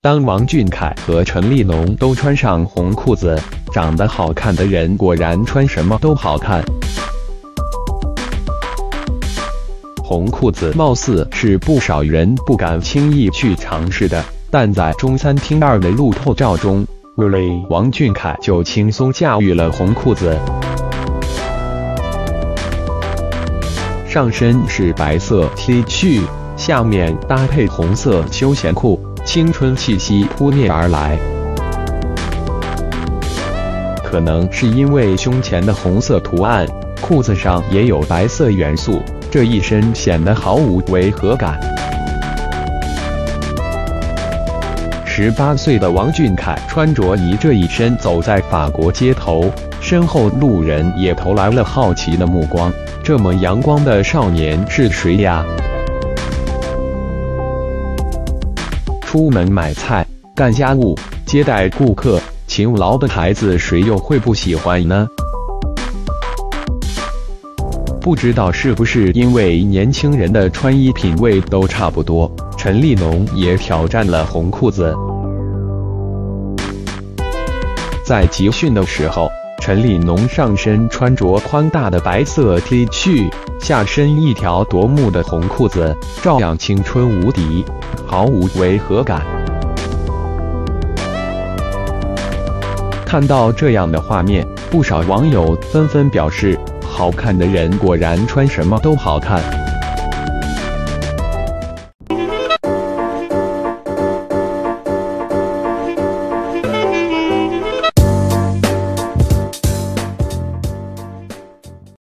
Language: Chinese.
当王俊凯和陈立农都穿上红裤子，长得好看的人果然穿什么都好看。红裤子貌似是不少人不敢轻易去尝试的，但在中餐厅二的路透照中，Really，，王俊凯就轻松驾驭了红裤子。上身是白色 T 恤，下面搭配红色休闲裤。青春气息扑面而来，可能是因为胸前的红色图案，裤子上也有白色元素，这一身显得毫无违和感。十八岁的王俊凯穿着你这一身走在法国街头，身后路人也投来了好奇的目光。这么阳光的少年是谁呀？出门买菜、干家务、接待顾客，勤劳的孩子谁又会不喜欢呢？不知道是不是因为年轻人的穿衣品味都差不多，陈立农也挑战了红裤子。在集训的时候，陈立农上身穿着宽大的白色 T 恤，下身一条夺目的红裤子，照样青春无敌。毫无违和感。看到这样的画面，不少网友纷纷表示：“好看的人果然穿什么都好看。”